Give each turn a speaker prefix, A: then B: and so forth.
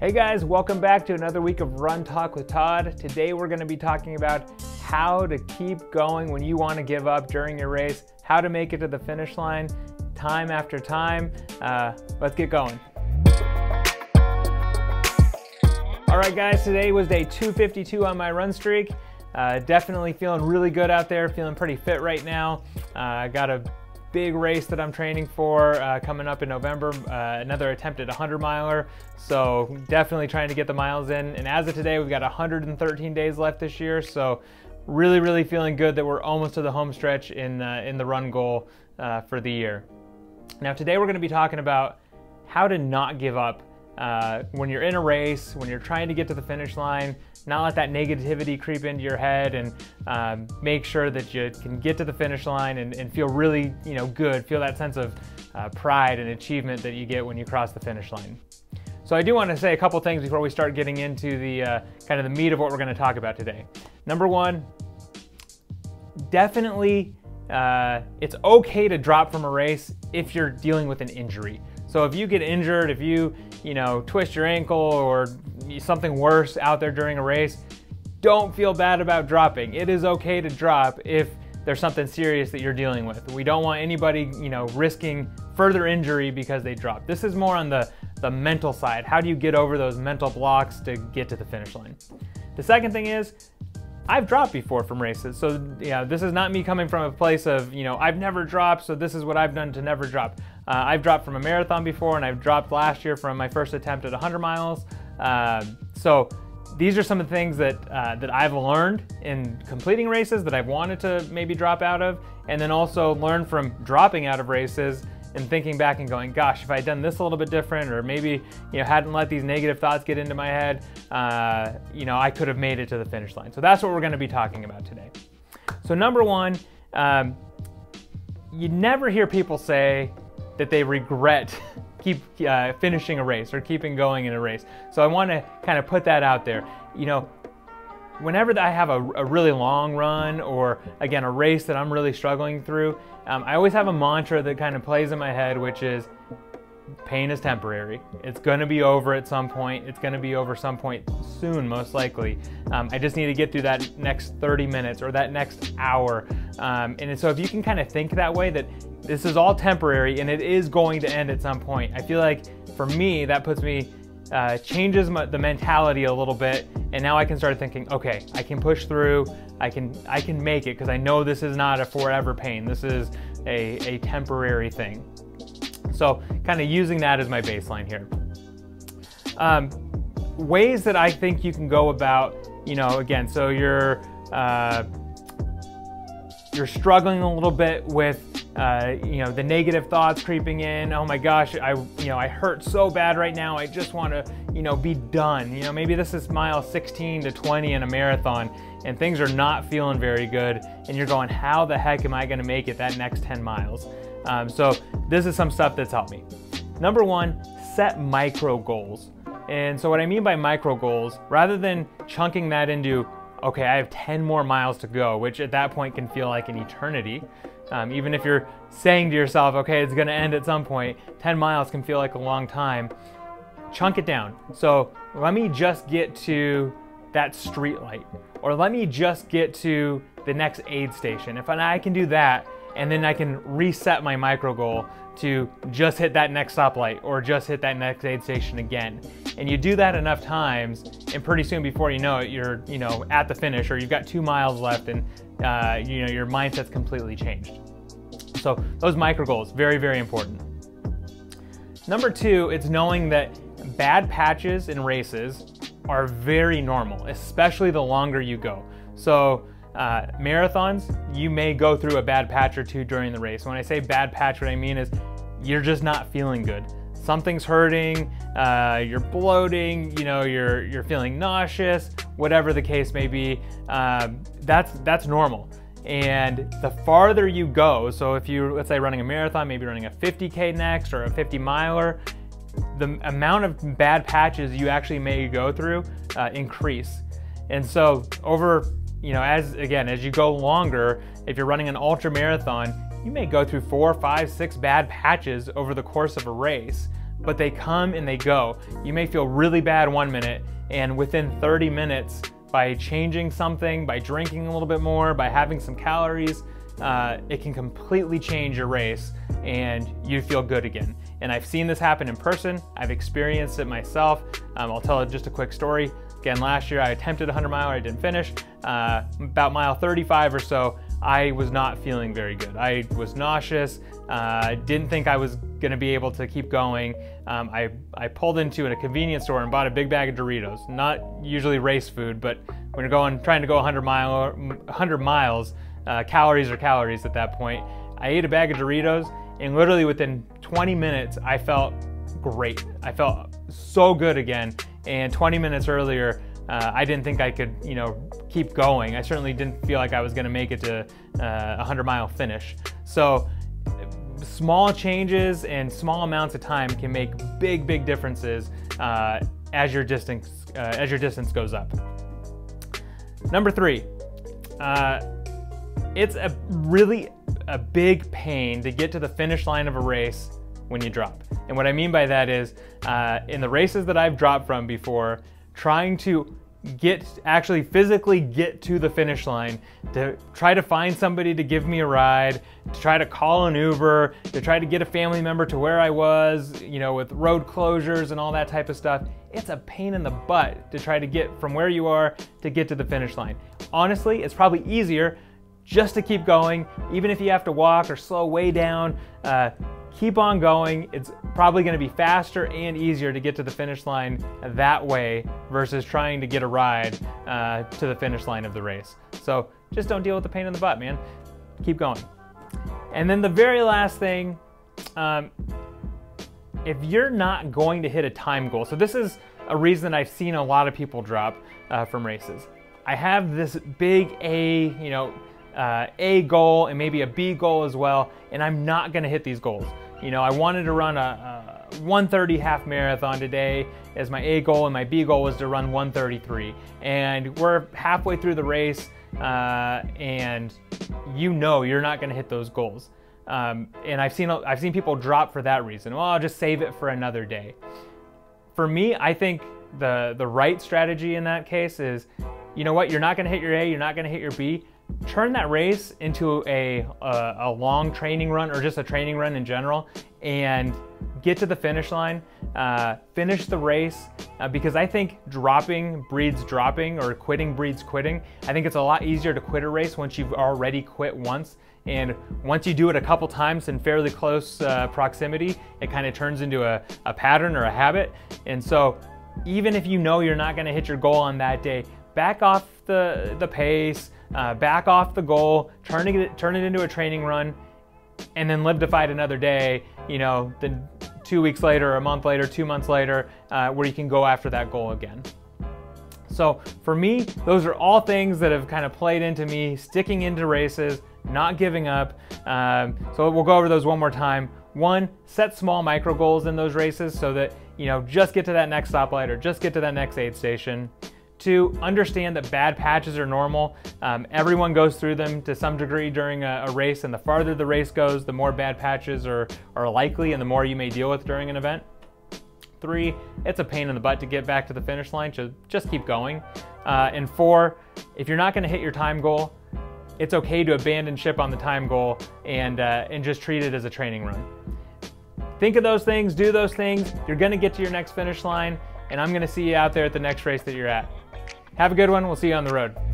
A: Hey guys, welcome back to another week of Run Talk with Todd. Today we're going to be talking about how to keep going when you want to give up during your race, how to make it to the finish line time after time. Uh, let's get going. All right, guys, today was day 252 on my run streak. Uh, definitely feeling really good out there, feeling pretty fit right now. Uh, I got a big race that I'm training for uh, coming up in November, uh, another attempt at a 100 miler. So definitely trying to get the miles in. And as of today, we've got 113 days left this year. So really, really feeling good that we're almost to the home stretch in, uh, in the run goal uh, for the year. Now today we're gonna be talking about how to not give up uh, when you're in a race, when you're trying to get to the finish line, not let that negativity creep into your head and um, make sure that you can get to the finish line and, and feel really you know, good, feel that sense of uh, pride and achievement that you get when you cross the finish line. So I do want to say a couple things before we start getting into the uh, kind of the meat of what we're going to talk about today. Number one, definitely uh, it's okay to drop from a race if you're dealing with an injury. So if you get injured, if you, you know, twist your ankle or something worse out there during a race, don't feel bad about dropping. It is okay to drop if there's something serious that you're dealing with. We don't want anybody, you know, risking further injury because they drop. This is more on the, the mental side. How do you get over those mental blocks to get to the finish line? The second thing is, I've dropped before from races. So yeah, this is not me coming from a place of, you know, I've never dropped, so this is what I've done to never drop. Uh, I've dropped from a marathon before and I've dropped last year from my first attempt at 100 miles. Uh, so these are some of the things that, uh, that I've learned in completing races that I've wanted to maybe drop out of, and then also learn from dropping out of races and thinking back and going, gosh, if I had done this a little bit different, or maybe you know hadn't let these negative thoughts get into my head, uh, you know, I could have made it to the finish line. So that's what we're going to be talking about today. So number one, um, you never hear people say that they regret keep uh, finishing a race or keeping going in a race. So I want to kind of put that out there. You know, whenever I have a, a, really long run or again a race that I'm really struggling through, um, I always have a mantra that kind of plays in my head, which is pain is temporary. It's going to be over at some point. It's going to be over some point soon, most likely. Um, I just need to get through that next 30 minutes or that next hour. Um, and so if you can kind of think that way, that this is all temporary and it is going to end at some point. I feel like for me, that puts me, uh, changes my, the mentality a little bit. And now I can start thinking, okay, I can push through. I can, I can make it because I know this is not a forever pain. This is a, a temporary thing. So kind of using that as my baseline here. Um, ways that I think you can go about, you know, again, so you're, uh, you're struggling a little bit with uh, you know, the negative thoughts creeping in. Oh my gosh, I, you know, I hurt so bad right now. I just want to, you know, be done. You know, maybe this is mile 16 to 20 in a marathon and things are not feeling very good. And you're going, how the heck am I going to make it that next 10 miles? Um, so this is some stuff that's helped me. Number one, set micro goals. And so what I mean by micro goals, rather than chunking that into, okay, I have 10 more miles to go, which at that point can feel like an eternity. Um, even if you're saying to yourself, okay, it's gonna end at some point, 10 miles can feel like a long time, chunk it down. So let me just get to that street light, or let me just get to the next aid station. If I can do that, and then I can reset my micro goal to just hit that next stoplight or just hit that next aid station again. And you do that enough times, and pretty soon before you know it, you're you know at the finish or you've got two miles left, and uh, you know your mindset's completely changed. So those micro goals, very very important. Number two, it's knowing that bad patches in races are very normal, especially the longer you go. So uh, marathons, you may go through a bad patch or two during the race. When I say bad patch, what I mean is you're just not feeling good. Something's hurting, uh, you're bloating, you know, you're you're feeling nauseous, whatever the case may be. Uh, that's that's normal. And the farther you go, so if you let's say running a marathon, maybe running a 50k next or a 50 miler, the amount of bad patches you actually may go through uh, increase. And so over you know, as again, as you go longer, if you're running an ultra marathon, you may go through four, five, six bad patches over the course of a race. but they come and they go. You may feel really bad one minute, and within 30 minutes, by changing something, by drinking a little bit more, by having some calories, uh, it can completely change your race and you feel good again. And I've seen this happen in person. I've experienced it myself. Um, I'll tell just a quick story. Again, last year I attempted a 100 mile, I didn't finish. Uh, about mile 35 or so, I was not feeling very good. I was nauseous, uh, didn't think I was gonna be able to keep going. Um, I, I pulled into a convenience store and bought a big bag of Doritos. Not usually race food, but when you're going, trying to go 100, mile, 100 miles, uh, calories are calories at that point. I ate a bag of Doritos and literally within 20 minutes, I felt great. I felt so good again. And 20 minutes earlier, uh, I didn't think I could, you know, keep going. I certainly didn't feel like I was going to make it to uh, a 100 mile finish. So small changes and small amounts of time can make big, big differences uh, as your distance uh, as your distance goes up. Number three, uh, it's a really a big pain to get to the finish line of a race when you drop. And what I mean by that is, uh, in the races that I've dropped from before, trying to get actually physically get to the finish line to try to find somebody to give me a ride to try to call an uber to try to get a family member to where i was you know with road closures and all that type of stuff it's a pain in the butt to try to get from where you are to get to the finish line honestly it's probably easier just to keep going even if you have to walk or slow way down uh, keep on going. It's probably going to be faster and easier to get to the finish line that way versus trying to get a ride uh, to the finish line of the race. So just don't deal with the pain in the butt, man. Keep going. And then the very last thing, um, if you're not going to hit a time goal, so this is a reason I've seen a lot of people drop uh, from races. I have this big A, you know, uh, A goal and maybe a B goal as well, and I'm not gonna hit these goals. You know, I wanted to run a, a 130 half marathon today as my A goal, and my B goal was to run 133. And we're halfway through the race, uh, and you know you're not to hit those goals. Um, and I've seen I've seen people drop for that reason. Well, I'll just save it for another day. For me, I think the the right strategy in that case is, you know what, you're not going to hit your A, you're not going to hit your B turn that race into a, a, a, long training run or just a training run in general and get to the finish line, uh, finish the race, uh, because I think dropping breeds dropping or quitting breeds quitting. I think it's a lot easier to quit a race once you've already quit once. And once you do it a couple times in fairly close uh, proximity, it kind of turns into a, a pattern or a habit. And so even if you know you're not gonna hit your goal on that day, back off the, the pace, uh, back off the goal, turn it, turn it into a training run, and then live to fight another day, you know, then two weeks later, a month later, two months later, uh, where you can go after that goal again. So for me, those are all things that have kind of played into me sticking into races, not giving up. Um, so we'll go over those one more time. One, set small micro goals in those races so that, you know, just get to that next stoplight or just get to that next aid station. Two, understand that bad patches are normal. Um, everyone goes through them to some degree during a, a, race, and the farther the race goes, the more bad patches are, are likely and the more you may deal with during an event. Three, it's a pain in the butt to get back to the finish line, so just keep going. Uh, and four, if you're not gonna hit your time goal, it's okay to abandon ship on the time goal and, uh, and just treat it as a training run. Think of those things, do those things, you're gonna get to your next finish line, and I'm gonna see you out there at the next race that you're at. Have a good one. We'll see you on the road.